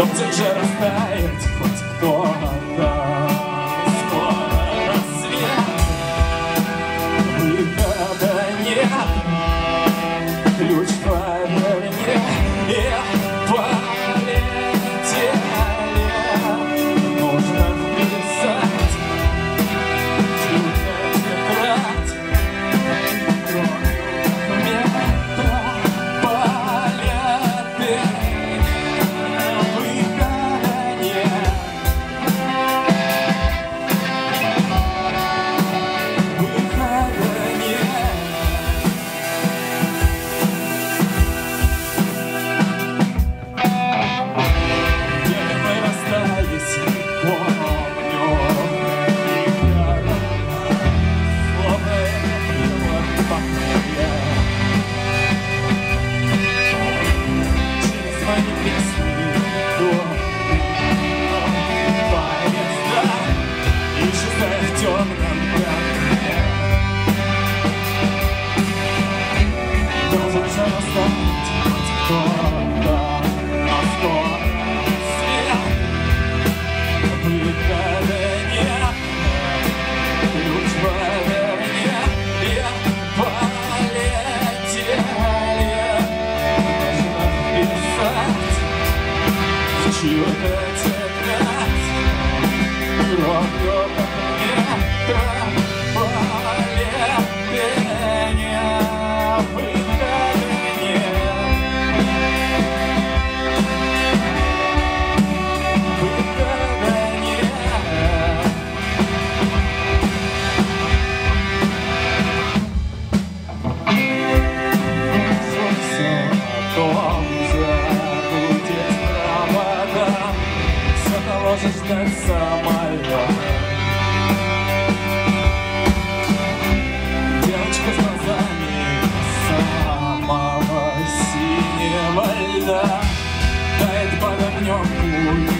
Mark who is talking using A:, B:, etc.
A: Dobrze, że she regrets может ждать самолет Девочка с глазами самого синего льда. Тает под огнем путь.